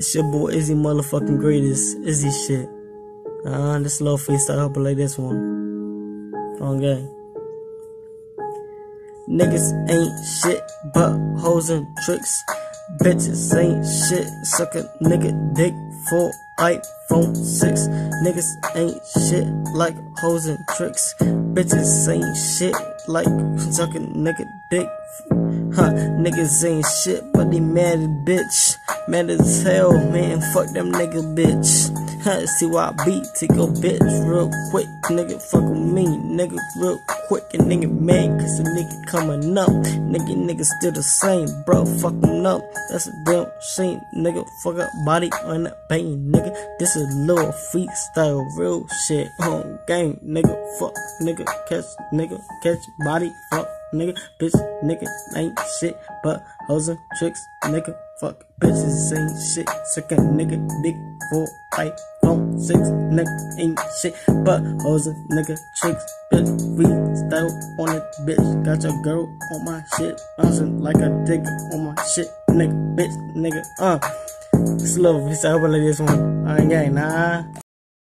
It's your boy Izzy motherfucking greatest. Izzy shit. Uh, this little freestyle help like this one. On game. Niggas ain't shit but hoes and tricks. Bitches ain't shit. Suck a nigga dick for iPhone 6. Niggas ain't shit like hoes and tricks. Bitches ain't shit like suck a nigga dick. Niggas ain't shit, but they mad as bitch. Mad as hell, man. Fuck them nigga bitch. See why I beat to go bitch real quick. Nigga fuck with me, nigga real quick. And nigga mad cause the nigga coming up. Nigga, nigga still the same, bro. Fuck him up. That's a damn shame, nigga. Fuck up body on that pain, nigga. This is little freestyle, real shit on game, nigga. Fuck, nigga, catch, nigga, catch body, fuck nigga, bitch, nigga, ain't shit but hoes and tricks, nigga, fuck bitches ain't shit, a nigga dick for iPhone 6, nigga, ain't shit but hoes and nigga, tricks, bitch, we style on it, bitch, got your girl on my shit, bouncing like a dick on my shit, nigga, bitch, nigga, uh, little, it's over like this one, I ain't gang, nah.